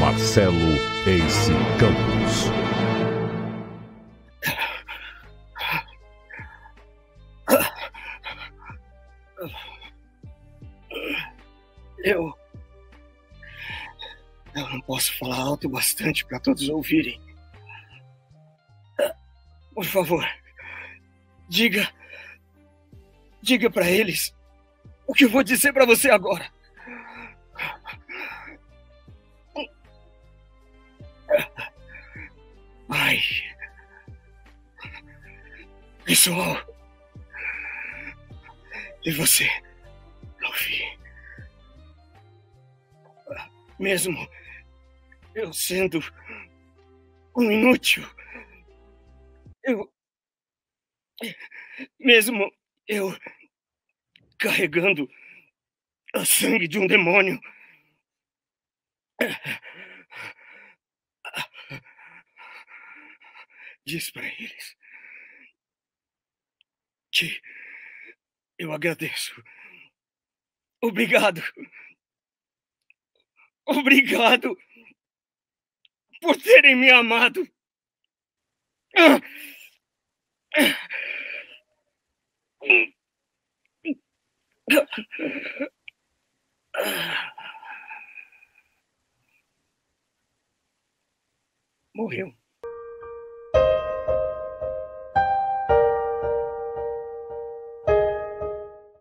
Marcelo Ace Campos. Eu. Eu não posso falar alto o bastante para todos ouvirem. Por favor, diga. Diga para eles o que eu vou dizer para você agora. Ai. Pessoal. E você, Luffy? Mesmo eu sendo um inútil, eu. Mesmo eu carregando o sangue de um demônio. Diz para eles que eu agradeço. Obrigado. Obrigado por terem me amado. Morreu.